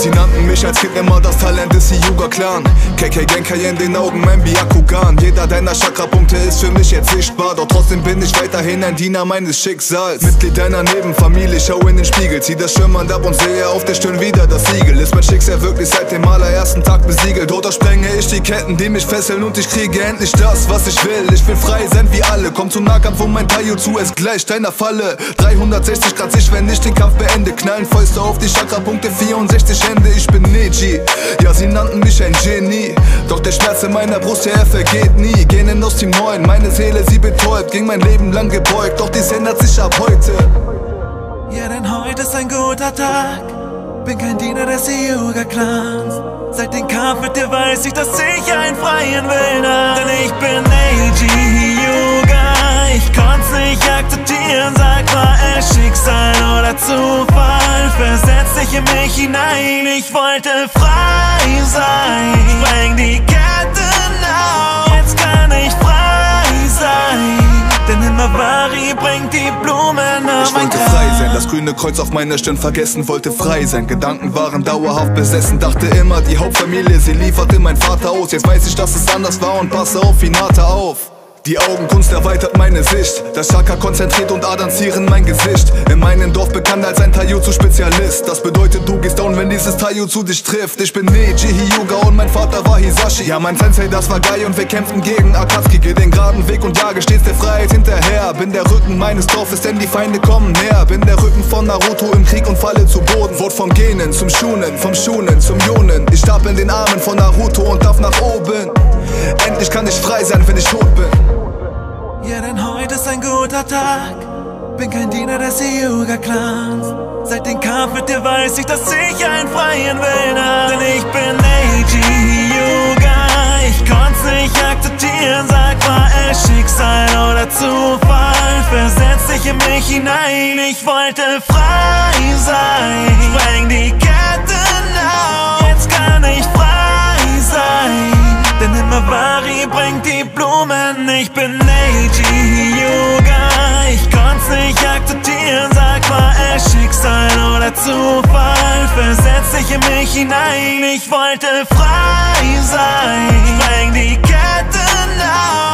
sie nannten mich als Kind immer das Talent des Hyuga-Clan KK Genkai in den Augen, mein Byakugan Jeder deiner Chakra-Punkte ist für mich jetzt sichtbar. Doch trotzdem bin ich weiterhin ein Diener meines Schicksals. Mitglied deiner Nebenfamilie, schau in den Spiegel. Zieh das Schirmand ab und sehe auf der Stirn wieder das Siegel. Ist mein Schicksal wirklich seit dem allerersten Tag besiegelt? Oder sprenge ich die Ketten, die mich fesseln und ich kriege endlich das, was ich will? Ich will frei sein wie alle, komm zum Nahkampf und mein Taijutsu es gleicht deiner Falle. 360 Grad sich, wenn ich den Kampf beende. Knallen Fäuste auf die Chakra-Punkte, 64 Hände, ich bin Neji. Ja, sie nannten mich ein Genie. Doch der Schmerz in meiner Brust, ja, er vergeht nie. Genen aus Team 9, meine Seele, sie betäubt. Ging mein Leben lang gebeugt, doch dies ändert sich ab heute. Ja, denn heute ist ein guter Tag. Bin kein Diener des Yoga-Clans. Seit dem Kampf mit dir weiß ich, dass ich einen freien Willen hab. Denn ich bin Neji Yoga. Ich konnt's nicht akzeptieren, sag war es Schicksal oder Zufall Dich in mich hinein, ich wollte frei sein Spreng die Ketten auf, jetzt kann ich frei sein Denn Himawari bringt die Blumen auf Ich wollte frei sein, das grüne Kreuz auf meiner Stirn vergessen, wollte frei sein. Gedanken waren dauerhaft besessen, dachte immer, die Hauptfamilie, sie lieferte mein Vater aus. Jetzt weiß ich, dass es anders war und passe auf Hinata auf. Die Augenkunst erweitert meine Sicht. Das Chakra konzentriert und Adern zieren mein Gesicht. In meinem Dorf bekannt als ein Taijutsu-Spezialist. Das bedeutet, du gehst down, wenn dieses Taijutsu dich trifft. Ich bin Neji Hyuga und mein Vater war Hisashi. Ja, mein Sensei, das war Gai und wir kämpften gegen Akatsuki. Geh den geraden Weg und jage stets der Freiheit hinterher. Bin der Rücken meines Dorfes, denn die Feinde kommen näher. Bin der Rücken von Naruto im Krieg und falle zu Boden. Wort vom Genen zum Schunen, vom Schunen zum Jonen. Ich starb in den Armen von Naruto und darf nach oben. Endlich kann ich frei sein, wenn ich tot bin. Ja, denn heute ist ein guter Tag. Bin kein Diener des Yoga-Clans. Seit dem Kampf mit dir weiß ich, dass ich einen freien Willen hab. Denn ich bin Neji Yoga. Ich konnt's nicht akzeptieren, sag war es Schicksal oder Zufall. Mich hinein, ich wollte frei sein. Spreng die Ketten auf, jetzt kann ich frei sein. Denn Himawari bringt die Blumen, ich bin Neji Yoga. Ich konnt's nicht akzeptieren, sag war es Schicksal oder Zufall. Versetz dich in mich hinein, ich wollte frei sein. Spreng die Ketten auf,